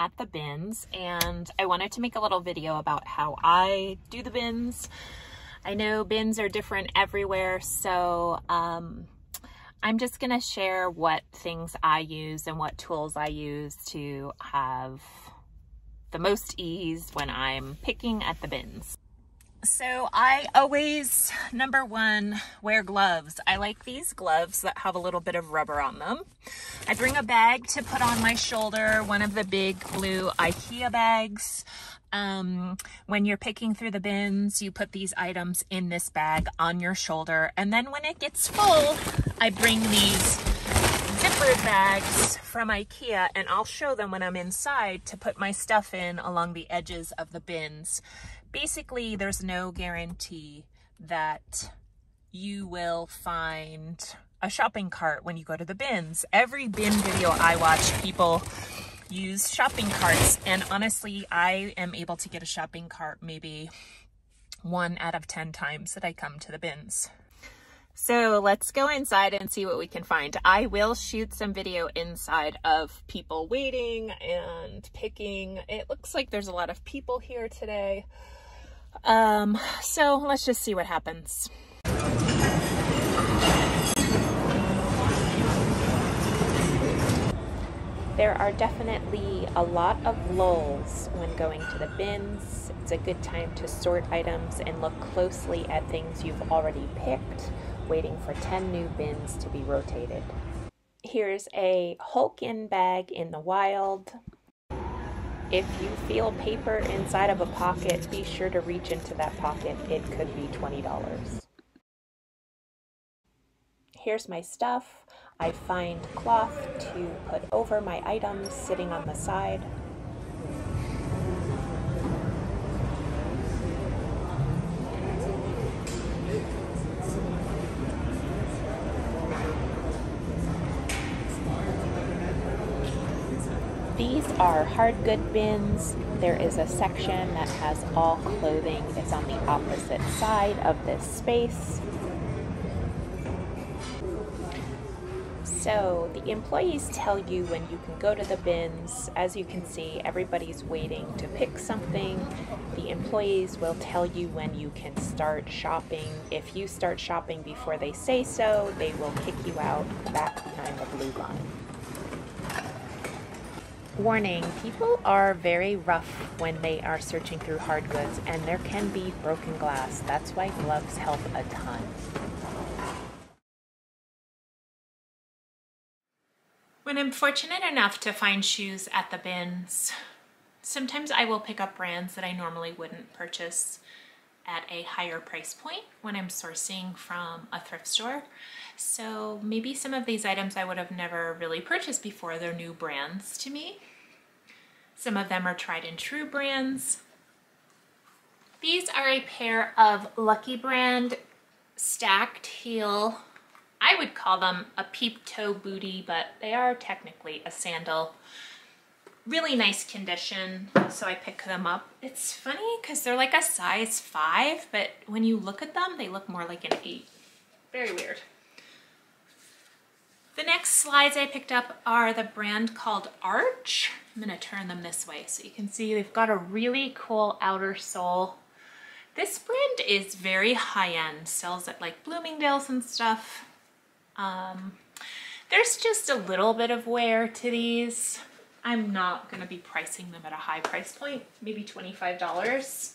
at the bins and I wanted to make a little video about how I do the bins. I know bins are different everywhere, so um, I'm just gonna share what things I use and what tools I use to have the most ease when I'm picking at the bins. So I always, number one, wear gloves. I like these gloves that have a little bit of rubber on them. I bring a bag to put on my shoulder, one of the big blue Ikea bags. Um, when you're picking through the bins, you put these items in this bag on your shoulder. And then when it gets full, I bring these zippered bags from Ikea and I'll show them when I'm inside to put my stuff in along the edges of the bins basically there's no guarantee that you will find a shopping cart when you go to the bins. Every bin video I watch, people use shopping carts. And honestly, I am able to get a shopping cart maybe one out of 10 times that I come to the bins. So let's go inside and see what we can find. I will shoot some video inside of people waiting and picking. It looks like there's a lot of people here today. Um, so let's just see what happens. There are definitely a lot of lulls when going to the bins. It's a good time to sort items and look closely at things you've already picked, waiting for 10 new bins to be rotated. Here's a Hulken bag in the wild. If you feel paper inside of a pocket, be sure to reach into that pocket. It could be $20. Here's my stuff. I find cloth to put over my items sitting on the side. These are hard good bins. There is a section that has all clothing. It's on the opposite side of this space. So the employees tell you when you can go to the bins. As you can see, everybody's waiting to pick something. The employees will tell you when you can start shopping. If you start shopping before they say so, they will kick you out back behind the blue line. Warning, people are very rough when they are searching through hard goods and there can be broken glass. That's why gloves help a ton. When I'm fortunate enough to find shoes at the bins, sometimes I will pick up brands that I normally wouldn't purchase at a higher price point when I'm sourcing from a thrift store. So maybe some of these items I would have never really purchased before. They're new brands to me. Some of them are tried and true brands. These are a pair of Lucky Brand stacked heel. I would call them a peep toe booty, but they are technically a sandal. Really nice condition, so I pick them up. It's funny because they're like a size five, but when you look at them, they look more like an eight. Very weird. The next slides I picked up are the brand called Arche. I'm gonna turn them this way so you can see they've got a really cool outer sole. This brand is very high-end, sells at like Bloomingdale's and stuff. Um, there's just a little bit of wear to these. I'm not gonna be pricing them at a high price point, maybe $25.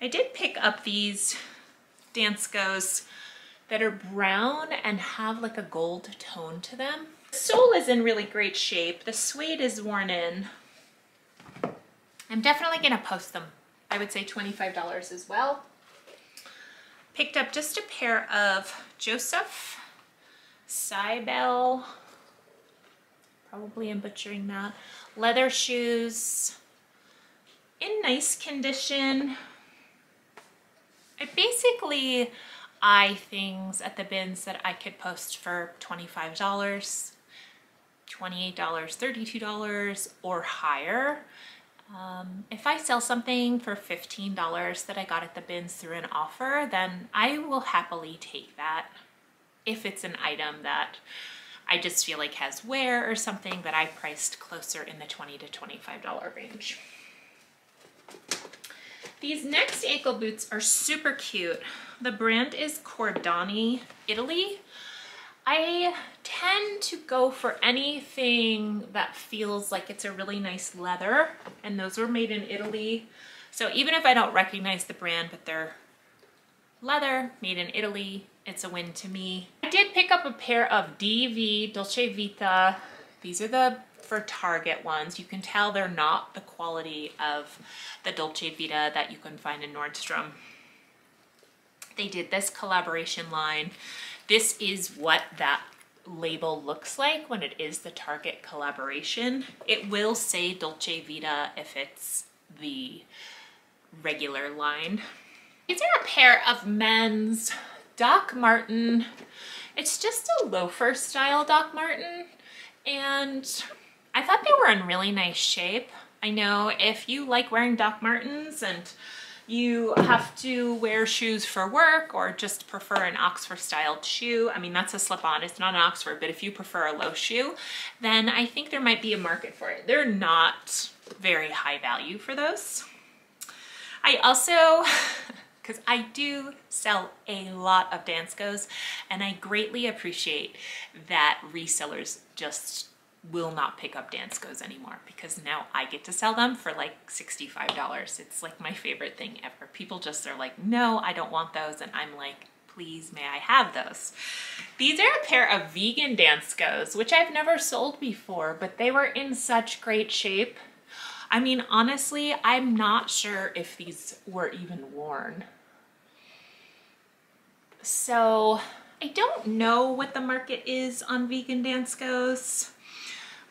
I did pick up these Danskos that are brown and have like a gold tone to them. The sole is in really great shape. The suede is worn in. I'm definitely gonna post them. I would say $25 as well. Picked up just a pair of Josef Seibel, probably am butchering that, leather shoes in nice condition. I basically eye things at the bins that I could post for $25, $28, $32 or higher. Um, if I sell something for $15 that I got at the bins through an offer, then I will happily take that if it's an item that I just feel like has wear or something that I priced closer in the 20 to $25 range. These next ankle boots are super cute. The brand is Cordani Italy. I tend to go for anything that feels like it's a really nice leather and those were made in Italy. So even if I don't recognize the brand, but they're leather, made in Italy, it's a win to me. I did pick up a pair of DV Dolce Vita. These are the for Target ones. You can tell they're not the quality of the Dolce Vita that you can find in Nordstrom. They did this collaboration line. This is what that label looks like when it is the Target collaboration. It will say Dolce Vita if it's the regular line. These are a pair of men's Doc Marten. It's just a loafer style Doc Marten and I thought they were in really nice shape. I know if you like wearing Doc Martens and you have to wear shoes for work or just prefer an Oxford styled shoe, I mean, that's a slip on, it's not an Oxford, but if you prefer a low shoe, then I think there might be a market for it. They're not very high value for those. I also, because I do sell a lot of Danskos and I greatly appreciate that resellers just will not pick up Danskos anymore because now I get to sell them for like $65. It's like my favorite thing ever. People just are like, no, I don't want those. And I'm like, please, may I have those? These are a pair of vegan Danskos, which I've never sold before, but they were in such great shape. I mean, honestly, I'm not sure if these were even worn. So I don't know what the market is on vegan Danskos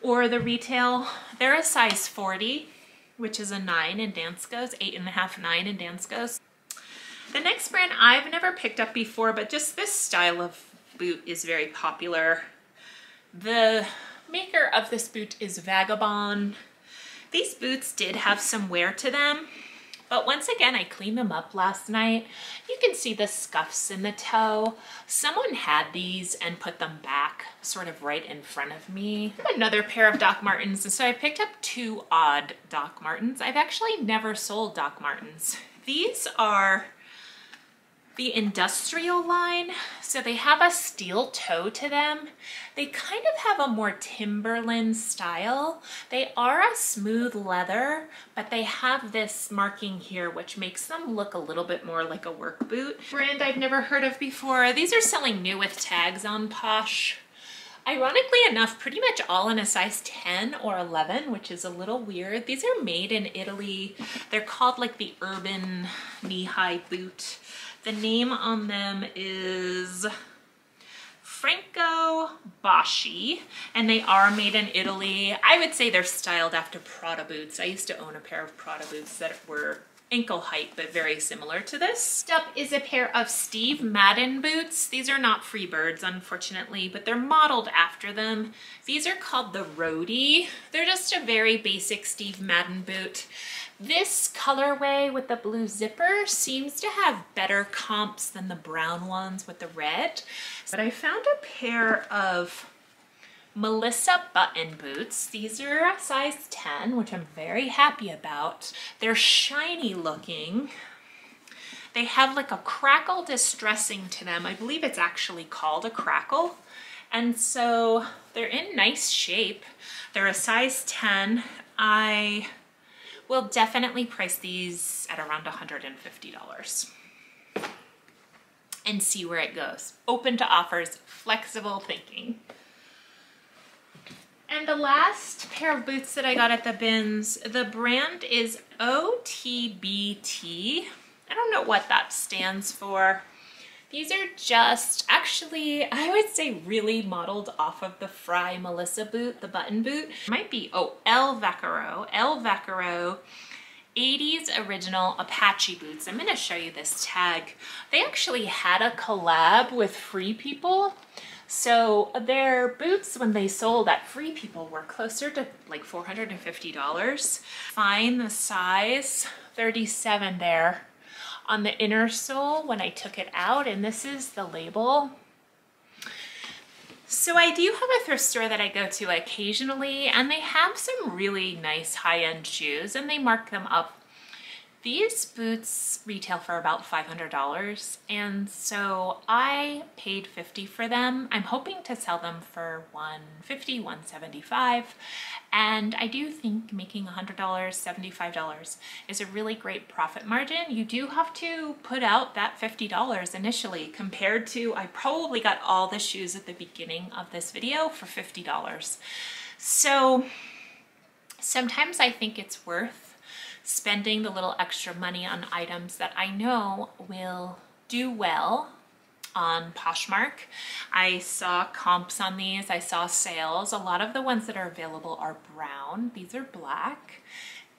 or the retail. They're a size 40, which is a nine in Danskos, eight and a half, nine in Danskos. The next brand I've never picked up before, but just this style of boot is very popular. The maker of this boot is Vagabond. These boots did have some wear to them, but once again, I cleaned them up last night. You can see the scuffs in the toe. Someone had these and put them back sort of right in front of me. Another pair of Doc Martens. So I picked up two odd Doc Martens. I've actually never sold Doc Martens. These are the industrial line. So they have a steel toe to them. They kind of have a more Timberland style. They are a smooth leather, but they have this marking here, which makes them look a little bit more like a work boot. Brand I've never heard of before. These are selling new with tags on Posh. Ironically enough, pretty much all in a size 10 or 11, which is a little weird. These are made in Italy. They're called like the urban knee-high boot. The name on them is Franco Boschi, and they are made in Italy. I would say they're styled after Prada boots. I used to own a pair of Prada boots that were ankle height, but very similar to this. Next up is a pair of Steve Madden boots. These are not Freebirds, unfortunately, but they're modeled after them. These are called the Roadie. They're just a very basic Steve Madden boot. This colorway with the blue zipper seems to have better comps than the brown ones with the red. But I found a pair of Melissa button boots. These are a size 10, which I'm very happy about. They're shiny looking. They have like a crackle distressing to them. I believe it's actually called a crackle. And so they're in nice shape. They're a size 10. I will definitely price these at around $150 and see where it goes. Open to offers, flexible thinking. And the last pair of boots that I got at the bins, the brand is OTBT. I don't know what that stands for. These are just actually, I would say really modeled off of the Frye Melissa boot, the button boot. Might be, oh, El Vaquero, El Vaquero 80s original Apache boots. I'm gonna show you this tag. They actually had a collab with Free People. So their boots, when they sold at Free People, were closer to like $450. Find the size 37 there on the inner sole when I took it out, and this is the label. So I do have a thrift store that I go to occasionally and they have some really nice high-end shoes and they mark them up these boots retail for about $500 and so I paid 50 for them. I'm hoping to sell them for 150, 175 and I do think making $100, $75 is a really great profit margin. You do have to put out that $50 initially compared to I probably got all the shoes at the beginning of this video for $50. So sometimes I think it's worth spending the little extra money on items that I know will do well on Poshmark. I saw comps on these, I saw sales. A lot of the ones that are available are brown. These are black.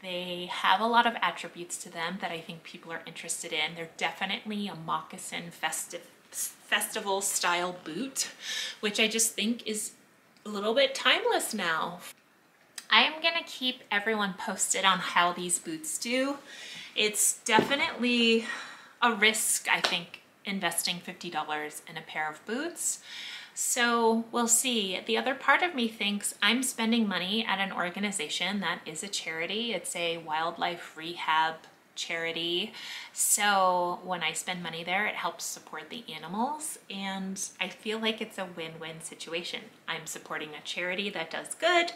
They have a lot of attributes to them that I think people are interested in. They're definitely a moccasin festive festival style boot, which I just think is a little bit timeless now. I am gonna keep everyone posted on how these boots do. It's definitely a risk, I think, investing $50 in a pair of boots. So we'll see. The other part of me thinks I'm spending money at an organization that is a charity. It's a wildlife rehab charity. So when I spend money there, it helps support the animals. And I feel like it's a win-win situation. I'm supporting a charity that does good.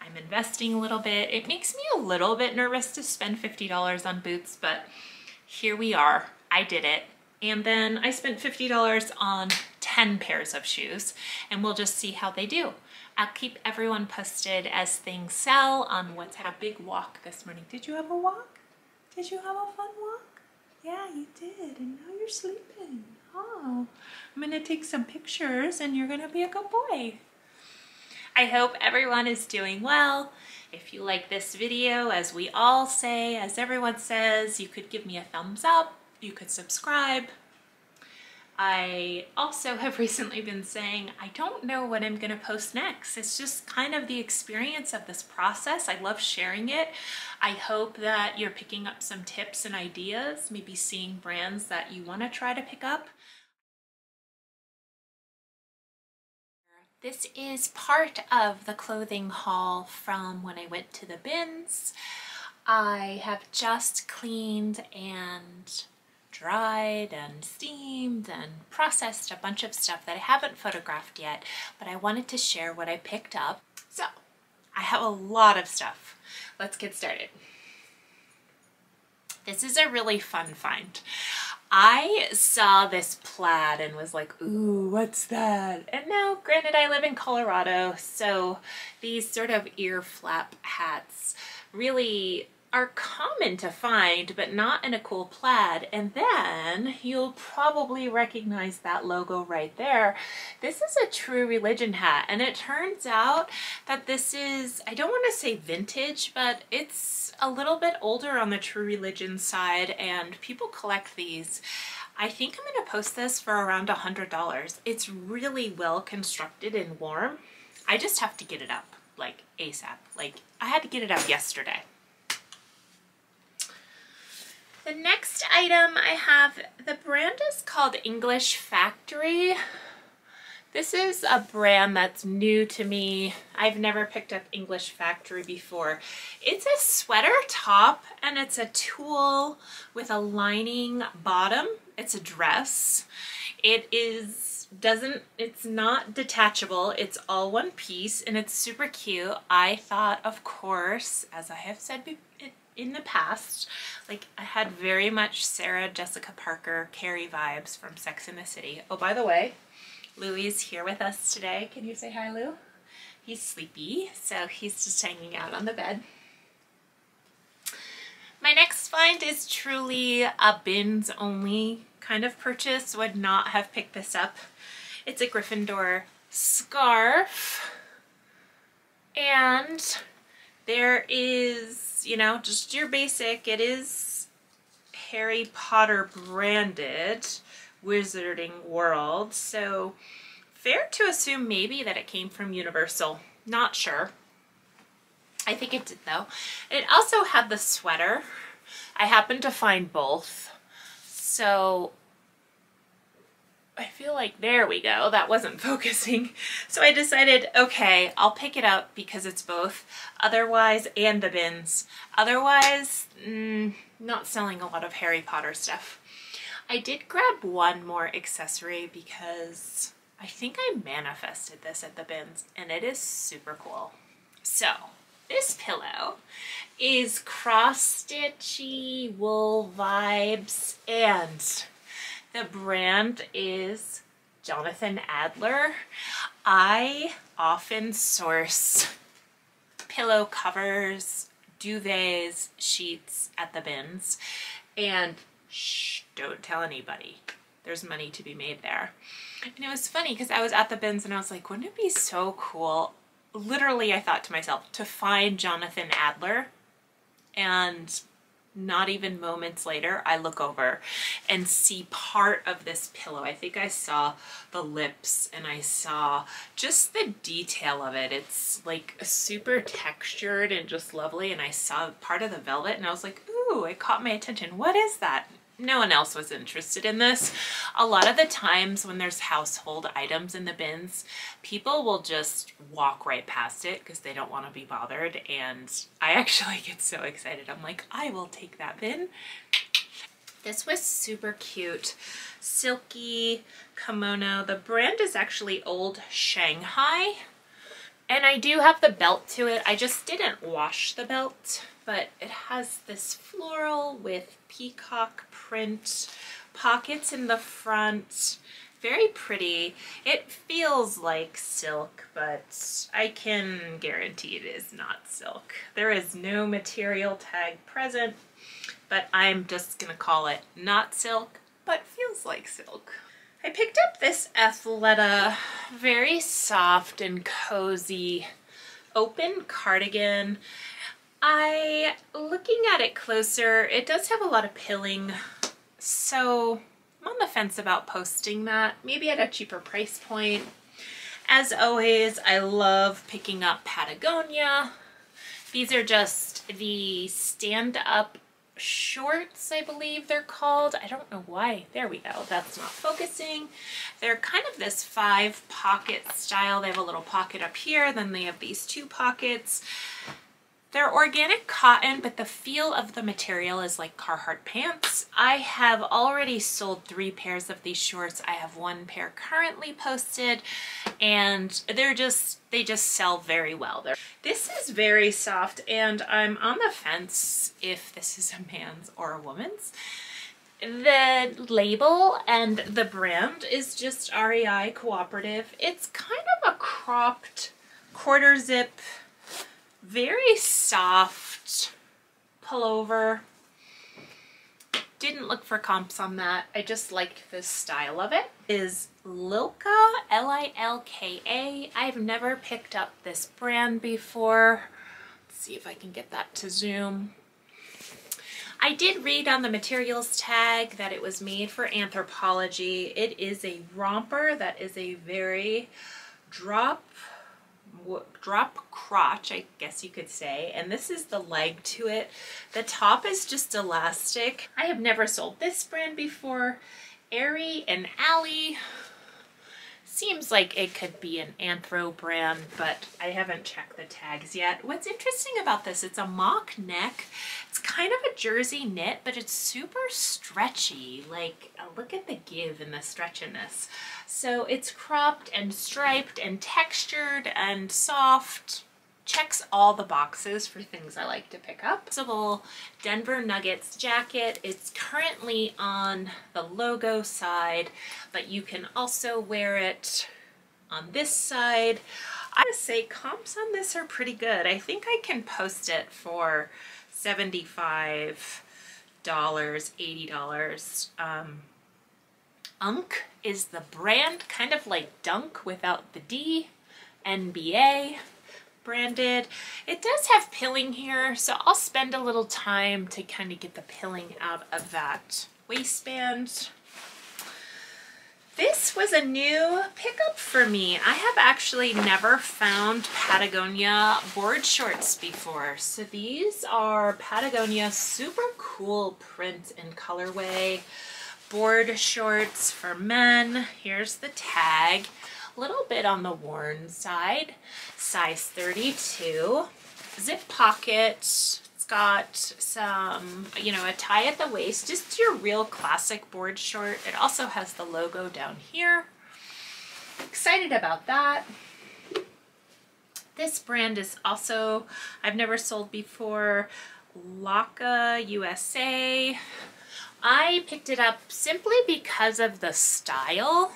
I'm investing a little bit. It makes me a little bit nervous to spend $50 on boots, but here we are. I did it. And then I spent $50 on 10 pairs of shoes and we'll just see how they do. I'll keep everyone posted as things sell on what's had a big walk this morning. Did you have a walk? Did you have a fun walk? Yeah, you did. And now you're sleeping. Oh, I'm gonna take some pictures and you're gonna be a good boy. I hope everyone is doing well. If you like this video, as we all say, as everyone says, you could give me a thumbs up, you could subscribe. I also have recently been saying, I don't know what I'm gonna post next. It's just kind of the experience of this process. I love sharing it. I hope that you're picking up some tips and ideas, maybe seeing brands that you wanna try to pick up. This is part of the clothing haul from when I went to the bins. I have just cleaned and dried and steamed and processed a bunch of stuff that I haven't photographed yet, but I wanted to share what I picked up. So I have a lot of stuff. Let's get started. This is a really fun find. I saw this plaid and was like, ooh, what's that? And now, granted, I live in Colorado, so these sort of ear flap hats really are common to find, but not in a cool plaid. And then you'll probably recognize that logo right there. This is a True Religion hat, and it turns out that this is, I don't want to say vintage, but it's a little bit older on the True Religion side, and people collect these. I think I'm going to post this for around a $100. It's really well constructed and warm. I just have to get it up like ASAP. Like I had to get it up yesterday. The next item I have, the brand is called English Factory. This is a brand that's new to me. I've never picked up English Factory before. It's a sweater top and it's a tulle with a lining bottom. It's a dress. It is, doesn't, it's not detachable. It's all one piece and it's super cute. I thought, of course, as I have said in the past. Like I had very much Sarah Jessica Parker Carrie vibes from Sex in the City. Oh, by the way, Louis is here with us today. Can you say hi, Lou? He's sleepy, so he's just hanging out on the bed. My next find is truly a bins only kind of purchase. Would not have picked this up. It's a Gryffindor scarf. And there is you know, just your basic. It is Harry Potter branded Wizarding World. So fair to assume maybe that it came from Universal. Not sure. I think it did though. It also had the sweater. I happened to find both. So I feel like there we go. That wasn't focusing. So I decided, okay, I'll pick it up because it's both otherwise and the bins. Otherwise, mm, not selling a lot of Harry Potter stuff. I did grab one more accessory because I think I manifested this at the bins and it is super cool. So this pillow is cross-stitchy wool vibes and the brand is Jonathan Adler. I often source pillow covers, duvets, sheets at the bins and shh, don't tell anybody. There's money to be made there. And it was funny because I was at the bins and I was like, wouldn't it be so cool? Literally, I thought to myself, to find Jonathan Adler and not even moments later, I look over and see part of this pillow. I think I saw the lips and I saw just the detail of it. It's like super textured and just lovely. And I saw part of the velvet and I was like, ooh, it caught my attention. What is that? No one else was interested in this. A lot of the times when there's household items in the bins, people will just walk right past it because they don't want to be bothered. And I actually get so excited. I'm like, I will take that bin. This was super cute. Silky kimono. The brand is actually Old Shanghai. And I do have the belt to it. I just didn't wash the belt, but it has this floral with peacock print, pockets in the front, very pretty. It feels like silk, but I can guarantee it is not silk. There is no material tag present, but I'm just gonna call it not silk, but feels like silk. I picked up this Athleta, very soft and cozy open cardigan. I, looking at it closer, it does have a lot of pilling, so I'm on the fence about posting that, maybe at a cheaper price point. As always, I love picking up Patagonia. These are just the stand-up shorts, I believe they're called. I don't know why. There we go. That's not focusing. They're kind of this five pocket style. They have a little pocket up here. Then they have these two pockets. They're organic cotton, but the feel of the material is like Carhartt pants. I have already sold three pairs of these shorts. I have one pair currently posted and they're just, they just sell very well. They're, this is very soft and I'm on the fence if this is a man's or a woman's. The label and the brand is just REI Cooperative. It's kind of a cropped quarter zip very soft pullover. Didn't look for comps on that. I just liked the style of it. Is Lilka, L-I-L-K-A. I've never picked up this brand before. Let's see if I can get that to zoom. I did read on the materials tag that it was made for Anthropologie. It is a romper that is a very drop drop crotch, I guess you could say, and this is the leg to it. The top is just elastic. I have never sold this brand before. Airy and Alley. Seems like it could be an Anthro brand, but I haven't checked the tags yet. What's interesting about this, it's a mock neck. It's kind of a jersey knit, but it's super stretchy. Like, uh, look at the give and the stretchiness. So it's cropped and striped and textured and soft checks all the boxes for things I like to pick up. Possible Denver Nuggets jacket. It's currently on the logo side, but you can also wear it on this side. I would say comps on this are pretty good. I think I can post it for $75, $80. Um, Unk is the brand, kind of like Dunk without the D, NBA branded. It does have pilling here, so I'll spend a little time to kind of get the pilling out of that waistband. This was a new pickup for me. I have actually never found Patagonia board shorts before. So these are Patagonia super cool print and colorway board shorts for men. Here's the tag. A little bit on the worn side. Size 32. Zip pocket. It's got some, you know, a tie at the waist. Just your real classic board short. It also has the logo down here. Excited about that. This brand is also, I've never sold before, Laka USA. I picked it up simply because of the style.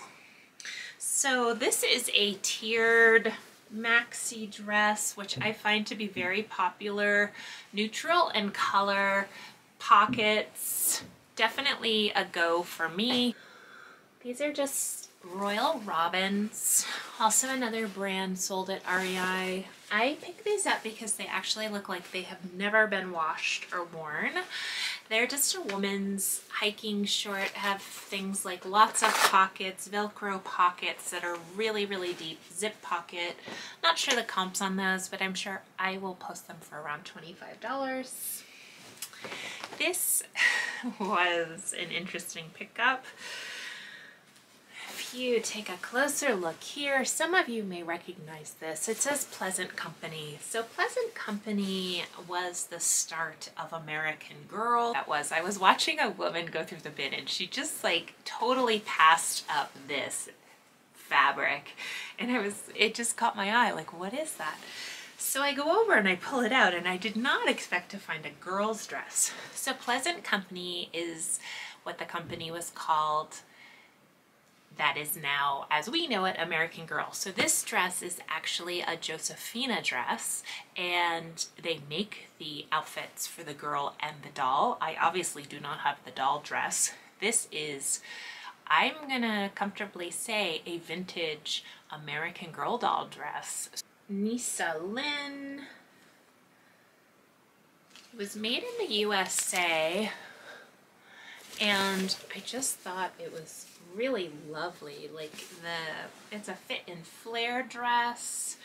So this is a tiered maxi dress, which I find to be very popular. Neutral in color, pockets, definitely a go for me. These are just Royal Robbins, also another brand sold at REI. I picked these up because they actually look like they have never been washed or worn. They're just a woman's hiking short, have things like lots of pockets, Velcro pockets that are really, really deep, zip pocket. Not sure the comps on those, but I'm sure I will post them for around $25. This was an interesting pickup you take a closer look here, some of you may recognize this. It says Pleasant Company. So Pleasant Company was the start of American Girl. That was, I was watching a woman go through the bin and she just like totally passed up this fabric. And I was, it just caught my eye, like what is that? So I go over and I pull it out and I did not expect to find a girl's dress. So Pleasant Company is what the company was called that is now, as we know it, American Girl. So this dress is actually a Josefina dress and they make the outfits for the girl and the doll. I obviously do not have the doll dress. This is, I'm gonna comfortably say, a vintage American Girl doll dress. Nisa Lynn. Was made in the USA and I just thought it was really lovely. Like the, it's a fit and flare dress.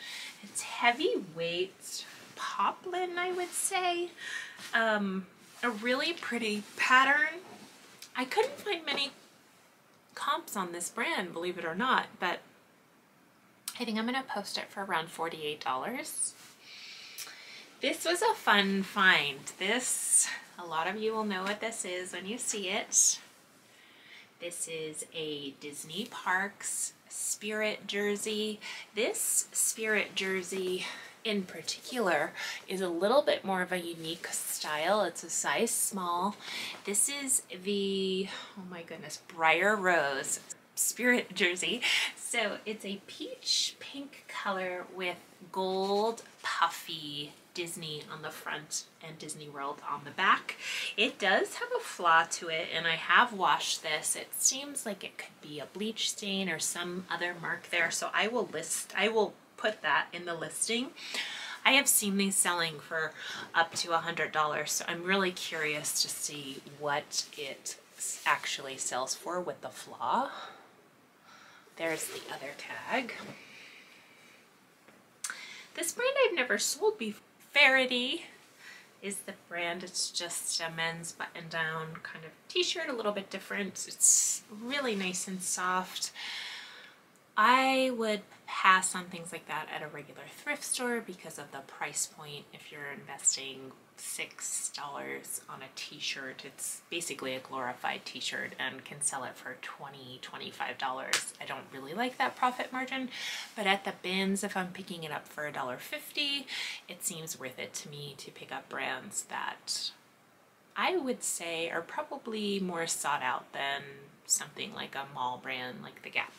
It's heavyweight poplin, I would say. Um, a really pretty pattern. I couldn't find many comps on this brand, believe it or not, but I think I'm going to post it for around $48. This was a fun find. This, a lot of you will know what this is when you see it. This is a Disney Parks Spirit jersey. This Spirit jersey in particular is a little bit more of a unique style. It's a size small. This is the, oh my goodness, Briar Rose Spirit jersey. So it's a peach pink color with gold puffy Disney on the front and Disney World on the back. It does have a flaw to it and I have washed this. It seems like it could be a bleach stain or some other mark there so I will list, I will put that in the listing. I have seen these selling for up to a $100 so I'm really curious to see what it actually sells for with the flaw. There's the other tag. This brand I've never sold before. Faherty is the brand. It's just a men's button down kind of t-shirt, a little bit different. It's really nice and soft. I would pass on things like that at a regular thrift store because of the price point. If you're investing $6 on a t-shirt, it's basically a glorified t-shirt and can sell it for $20, $25. I don't really like that profit margin, but at the bins, if I'm picking it up for $1.50, it seems worth it to me to pick up brands that I would say are probably more sought out than something like a mall brand like The Gap.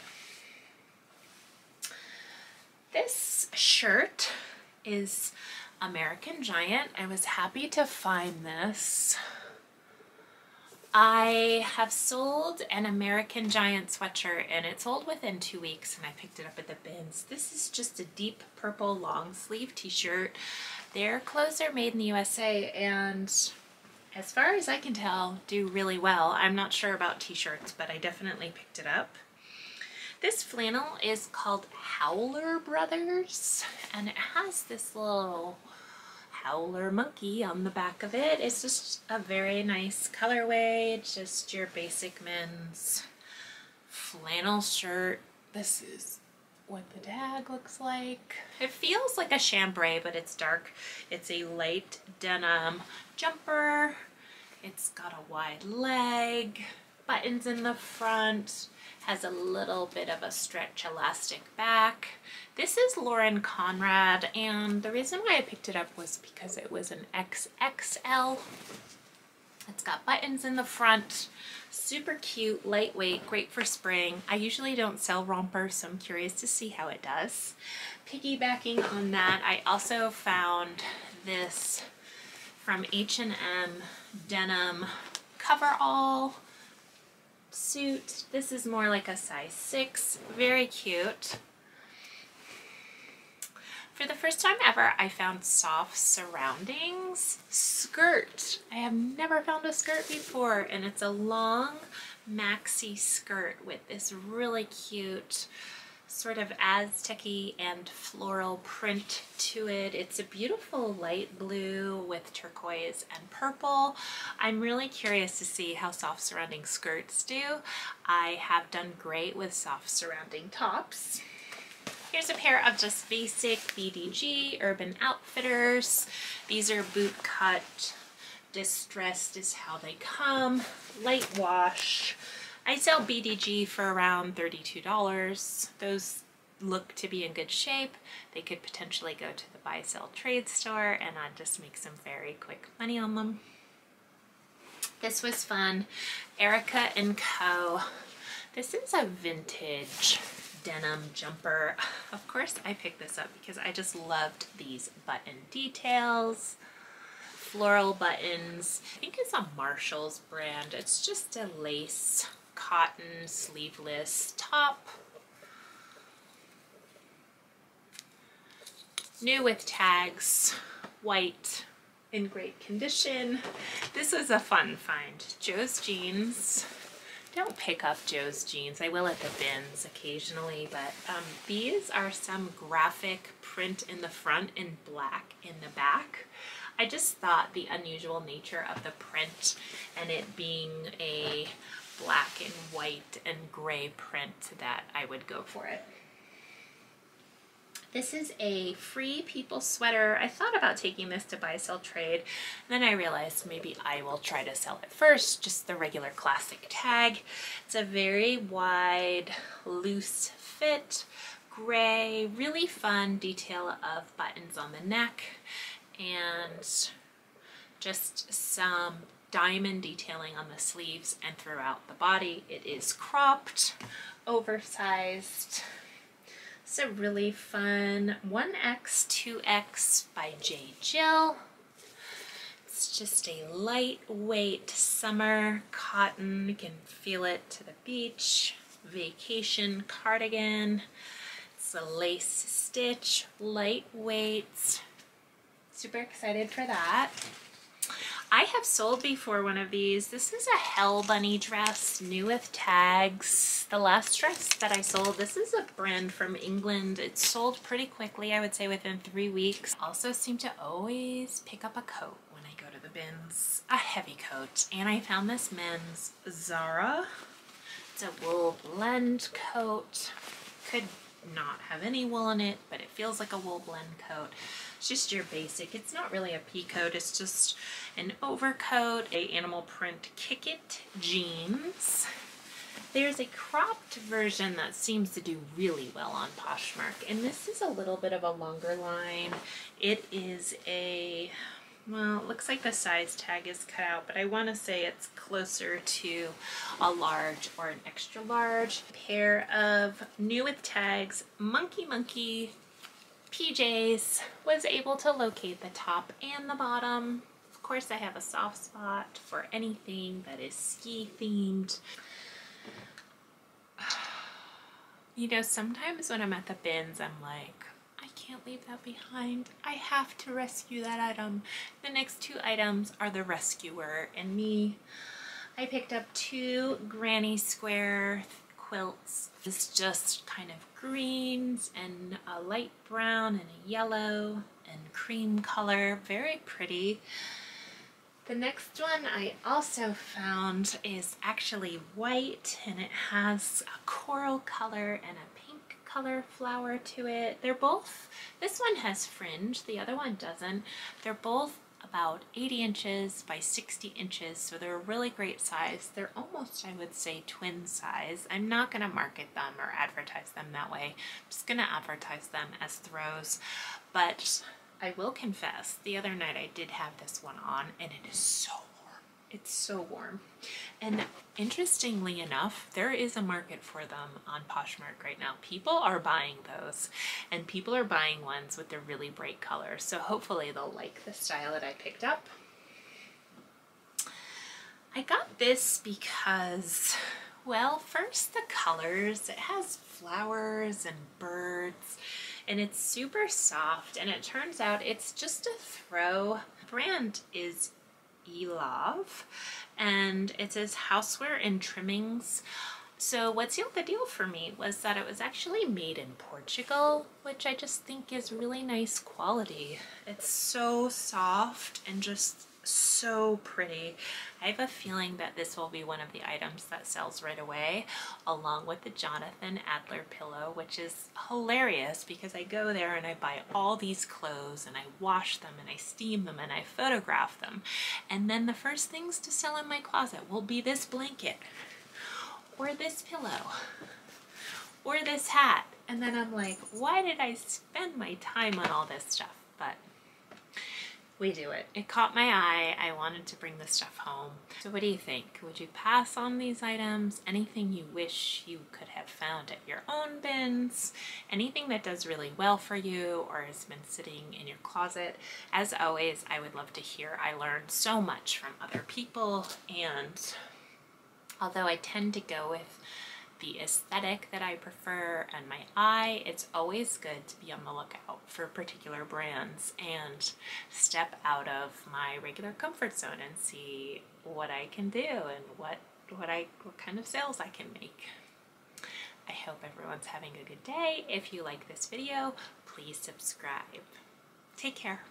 This shirt is American Giant. I was happy to find this. I have sold an American Giant sweatshirt and it sold within two weeks and I picked it up at the bins. This is just a deep purple long sleeve t-shirt. Their clothes are made in the USA and as far as I can tell do really well. I'm not sure about t-shirts but I definitely picked it up. This flannel is called Howler Brothers and it has this little Howler Monkey on the back of it. It's just a very nice colorway, just your basic men's flannel shirt. This is what the tag looks like. It feels like a chambray, but it's dark. It's a light denim jumper. It's got a wide leg, buttons in the front, has a little bit of a stretch elastic back. This is Lauren Conrad, and the reason why I picked it up was because it was an XXL. It's got buttons in the front, super cute, lightweight, great for spring. I usually don't sell rompers, so I'm curious to see how it does. Piggybacking on that, I also found this from H&M denim coverall suit. This is more like a size 6, very cute. For the first time ever, I found soft surroundings skirt. I have never found a skirt before, and it's a long maxi skirt with this really cute sort of aztec and floral print to it. It's a beautiful light blue with turquoise and purple. I'm really curious to see how soft surrounding skirts do. I have done great with soft surrounding tops. Here's a pair of just basic BDG Urban Outfitters. These are boot cut. Distressed is how they come. Light wash. I sell BDG for around $32. Those look to be in good shape. They could potentially go to the buy sell trade store and I'd just make some very quick money on them. This was fun. Erica & Co. This is a vintage denim jumper. Of course I picked this up because I just loved these button details. Floral buttons. I think it's a Marshalls brand. It's just a lace cotton sleeveless top. New with tags, white, in great condition. This was a fun find. Joe's Jeans don't pick up Joe's jeans. I will at the bins occasionally, but um, these are some graphic print in the front and black in the back. I just thought the unusual nature of the print and it being a black and white and gray print that I would go for it. This is a Free People sweater. I thought about taking this to buy, sell, trade. Then I realized maybe I will try to sell it first, just the regular classic tag. It's a very wide, loose fit, gray, really fun detail of buttons on the neck and just some diamond detailing on the sleeves and throughout the body. It is cropped, oversized, it's a really fun 1X, 2X by J. Jill. It's just a lightweight summer cotton. You can feel it to the beach. Vacation cardigan. It's a lace stitch, lightweight. Super excited for that. I have sold before one of these. This is a Hell Bunny dress, new with tags. The last dress that I sold, this is a brand from England. It sold pretty quickly, I would say within three weeks. Also seem to always pick up a coat when I go to the bins. A heavy coat. And I found this men's Zara. It's a wool blend coat. Could not have any wool in it, but it feels like a wool blend coat. It's just your basic. It's not really a pea coat. It's just an overcoat, a animal print Kickit jeans. There's a cropped version that seems to do really well on Poshmark, and this is a little bit of a longer line. It is a, well, it looks like the size tag is cut out, but I want to say it's closer to a large or an extra large. Pair of new with tags, Munki Munki PJs was able to locate the top and the bottom. Of course, I have a soft spot for anything that is ski themed. You know, sometimes when I'm at the bins, I'm like, I can't leave that behind. I have to rescue that item. The next two items are the rescuer and me. I picked up two Granny Square quilts. It's just kind of greens and a light brown and a yellow and cream color. Very pretty. The next one I also found is actually white and it has a coral color and a pink color flower to it. They're both, this one has fringe, the other one doesn't. They're both about 80 inches by 60 inches, so they're a really great size. They're almost, I would say, twin size. I'm not going to market them or advertise them that way. I'm just going to advertise them as throws, but I will confess, the other night I did have this one on and it is so. It's so warm. And interestingly enough, there is a market for them on Poshmark right now. People are buying those and people are buying ones with the really bright colors. So hopefully they'll like the style that I picked up. I got this because, well, first the colors. It has flowers and birds and it's super soft and it turns out it's just a throw. The brand is Elove and it says houseware and trimmings. So what sealed the deal for me was that it was actually made in Portugal, which I just think is really nice quality. It's so soft and just so pretty. I have a feeling that this will be one of the items that sells right away along with the Jonathan Adler pillow which is hilarious because I go there and I buy all these clothes and I wash them and I steam them and I photograph them. And then the first things to sell in my closet will be this blanket or this pillow or this hat. And then I'm like why did I spend my time on all this stuff? But we do it. It caught my eye. I wanted to bring this stuff home. So what do you think? Would you pass on these items? Anything you wish you could have found at your own bins? Anything that does really well for you or has been sitting in your closet? As always, I would love to hear. I learned so much from other people and although I tend to go with the aesthetic that I prefer and my eye, it's always good to be on the lookout for particular brands and step out of my regular comfort zone and see what I can do and what what I what kind of sales I can make. I hope everyone's having a good day. If you like this video, please subscribe. Take care.